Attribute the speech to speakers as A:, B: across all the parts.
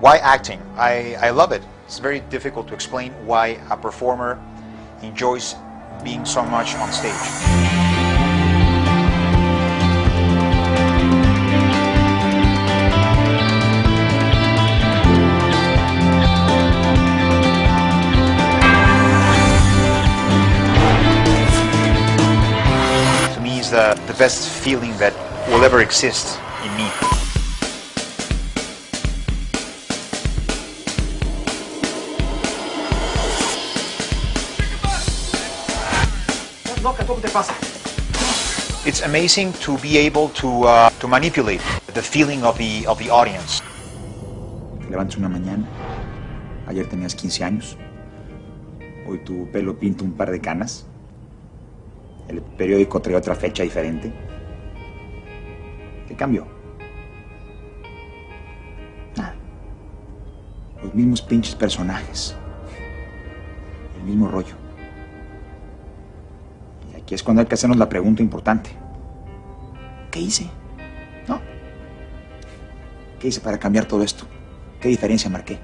A: Why acting? I, I love it. It's very difficult to explain why a performer enjoys being so much on stage. To me, is the, the best feeling that will ever exist in me.
B: Loca, ¿qué te pasa?
A: It's amazing to be able to, uh, to manipulate the feeling of the, of the audience.
C: Te levantas una mañana, ayer tenías 15 años, hoy tu pelo pinta un par de canas, el periódico trae otra fecha diferente. ¿Qué cambió? Nada. Los mismos pinches personajes, el mismo rollo. Aquí es cuando hay que hacernos la pregunta importante. ¿Qué hice? ¿No? ¿Qué hice para cambiar todo esto? ¿Qué diferencia marqué?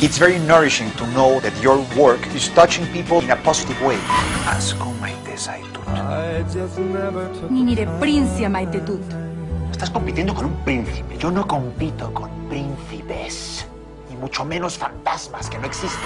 A: It's very nourishing to know that your work is touching people in a positive way.
C: Asco maite zaitut.
D: Ninire princia maitetut.
E: Estás compitiendo con un príncipe. Yo no compito con príncipes. Y mucho menos fantasmas que no existen.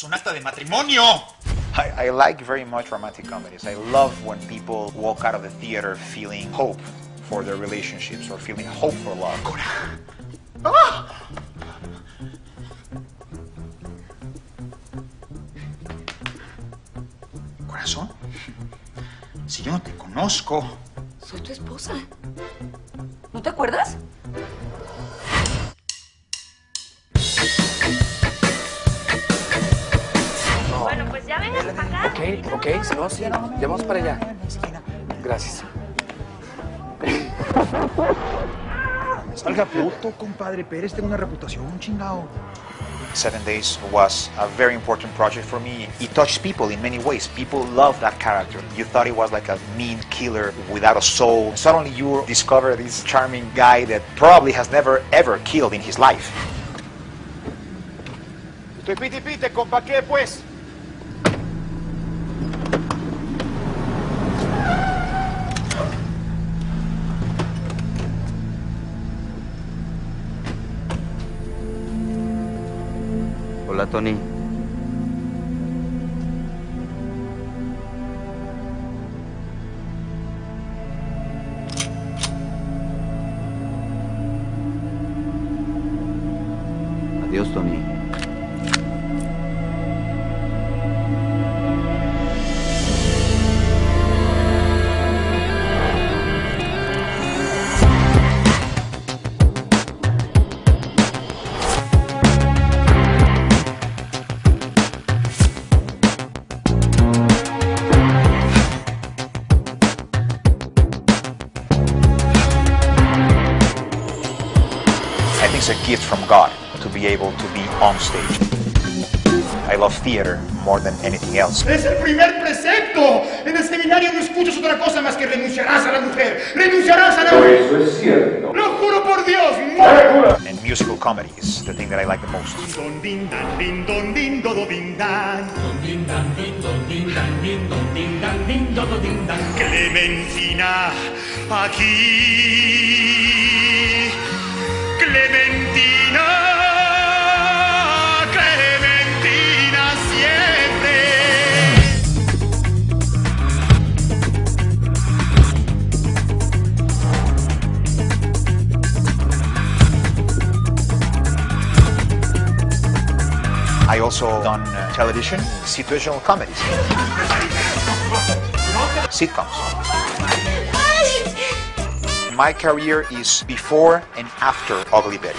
A: Es un acta de matrimonio. I, I like very much romantic comedies. I love when people walk out of the theater feeling hope for their relationships or feeling hope for love. Corazón, si yo no te conozco,
D: Soy tu esposa. ¿No te acuerdas?
B: Ok, ok, no, sí, ya vamos para allá. Gracias.
C: Salga puto, compadre Pérez, tengo una reputación, chingado.
A: Seven Days was a very important project for me. It touched people in many ways. People loved that character. You thought he was like a mean killer without a soul. Suddenly you discover this charming guy that probably has never ever killed in his life.
B: Estoy piti pite, compa, ¿qué pues?
F: Hola, Tony. Adiós, Tony.
A: It's from God to be able to be on stage. I love theater more than anything else.
G: Es el primer precepto. En el seminario no escuchas otra cosa más que renunciarás a la mujer. Renunciarás a la mujer.
H: Eso es cierto.
G: Lo juro por Dios.
A: And musical comedy is the thing that I like the most.
G: Don din dan din don din do do din dan. Don din dan din don din dan din don din dan din do do din dan. Clementina aquí. Clementina.
A: Also done uh, television, situational comedies, sitcoms. My career is before and after Ugly Betty.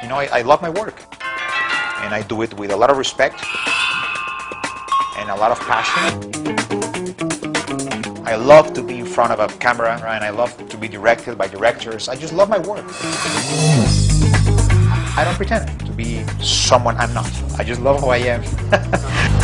A: You know, I, I love my work. And I do it with a lot of respect and a lot of passion. I love to be in front of a camera and I love to be directed by directors. I just love my work. I don't pretend to be someone I'm not. I just love who I am.